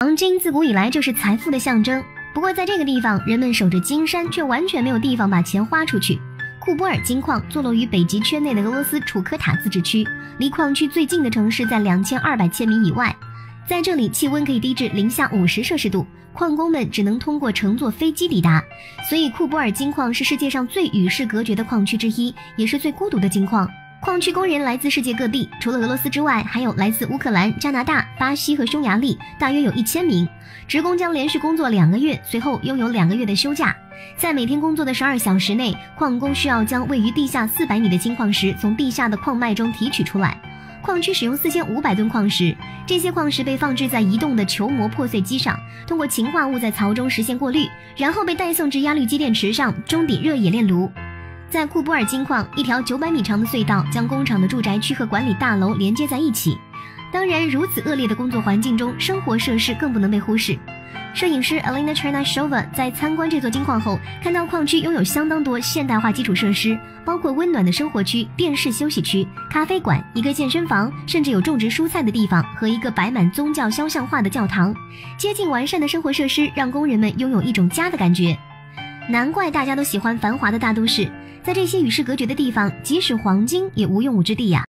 黄金自古以来就是财富的象征，不过在这个地方，人们守着金山，却完全没有地方把钱花出去。库波尔金矿坐落于北极圈内的俄罗斯楚科塔自治区，离矿区最近的城市在两千二百千米以外，在这里气温可以低至零下五十摄氏度，矿工们只能通过乘坐飞机抵达，所以库波尔金矿是世界上最与世隔绝的矿区之一，也是最孤独的金矿。矿区工人来自世界各地，除了俄罗斯之外，还有来自乌克兰、加拿大、巴西和匈牙利，大约有一千名职工将连续工作两个月，随后拥有两个月的休假。在每天工作的十二小时内，矿工需要将位于地下四百米的金矿石从地下的矿脉中提取出来。矿区使用四千五百吨矿石，这些矿石被放置在移动的球磨破碎机上，通过氰化物在槽中实现过滤，然后被带送至压力机电池上，中底热冶炼炉。在库布尔金矿，一条九百米长的隧道将工厂的住宅区和管理大楼连接在一起。当然，如此恶劣的工作环境中，生活设施更不能被忽视。摄影师 Alina Chernashova 在参观这座金矿后，看到矿区拥有相当多现代化基础设施，包括温暖的生活区、电视休息区、咖啡馆、一个健身房，甚至有种植蔬菜的地方和一个摆满宗教肖像画的教堂。接近完善的生活设施让工人们拥有一种家的感觉。难怪大家都喜欢繁华的大都市。在这些与世隔绝的地方，即使黄金也无用武之地呀。